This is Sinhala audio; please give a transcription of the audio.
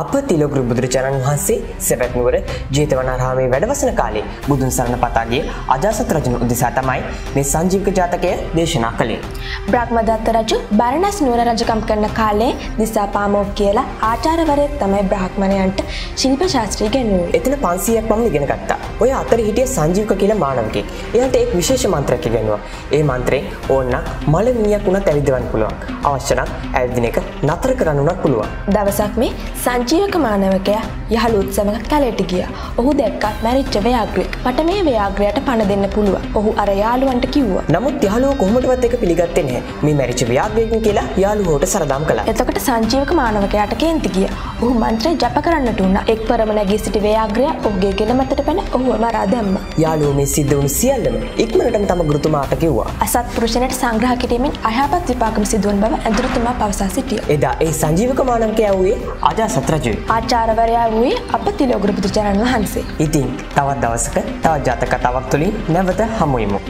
අප තිලොගුරු බුදුරජාණන් වහන්සේ සැවැත්නුවර ජේතවනාරාමේ වැඩවසන කාලේ බුදුන් සරණ පතාගේ අජාසත් රජන උදෙසා තමයි මේ සංජීවක ජාතකය දේශනා කළේ. බ්‍රහ්මදත්ත රජු බරණස් නුවර රජකම් කරන කාලේ දිසා පාමෝක් කියලා ආචාරවරයෙක් තමයි බ්‍රහ්මණයන්ට ශිල්ප ශාස්ත්‍රී ගැන්වූ. එතන පන්සියක් පම ඉගෙන ගත්තා. ඔය අතර හිටිය සංජීවක කියලා මානවකෙක්. එයාට එක් විශේෂ මන්ත්‍රයක් ඉගෙනුවා. ඒ මන්ත්‍රයෙන් ඕන්න මල මිනියක් වුණත් ඇවිදවන්න පුළුවන්. අවශ්‍ය නම් ඇවිදින එක නතර කරන්න උනත් පුළුවන්. දවසක් මේ සංජීවක මානවකයා යහළු උත්සවක කැලේට ගියා. ඔහු දැක්කත් මැරිච්ච ව්‍යාග්‍රයෙක්. මට මේ ව්‍යාග්‍රයට පණ දෙන්න පුළුවන්. ඔහු අර යාළුවන්ට කිව්වා. නමුත් යාළුවෝ කොහොමදවත් ඒක පිළිගත්තේ නැහැ. මේ මැරිච්ච ව්‍යාග්‍රයෙක් කියලා යාළුවෝට සරදම් කළා. එතකොට සංජීවක මානවකයාට කේන්ති ගියා. ඔහු මන්ත්‍රය ජප කරන්නට උනා. එක්වරම නැගී සිටි ව්‍යාග්‍රය ඔහුගේ ගෙල මතට පැන ඔහුව මරා දැම්මා. යාළුවෝ මේ සිද්ධ වුණු සියල්ලම ඉක්මනටම තම ගුරුතුමාට කිව්වා. අසත්පුරුෂනට සංග්‍රහ කිරීමෙන් අයහපත් විපාකම සිදුවන බව ඇදුරුතුමා පවසා සිටියා. එදා ඒ සංජීවක මානවකයා වූයේ අජාසත් රජුයි. ආචාරවරයා වූයේ අප තිලෝගුරු බුදුචාරන් වහන්සේ. ඉතින් තවත් දවසක තවත් ජාතක කතාවක් තුළින් නැවත හමුවෙමු.